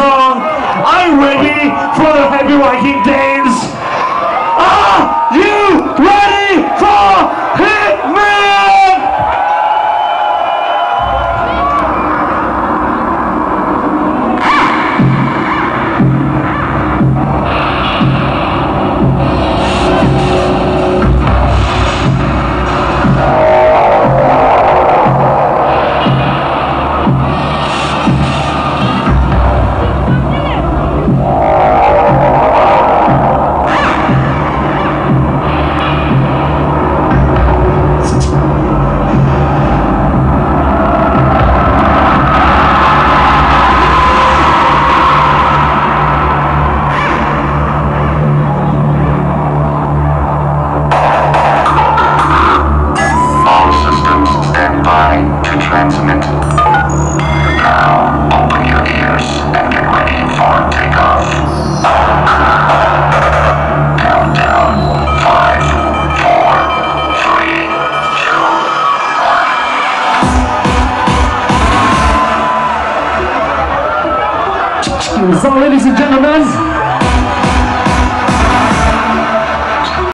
song. I'm ready for the heavy to transmit. Now, open your ears and get ready for takeoff. Countdown. Five, four, three, two, So, ladies and gentlemen,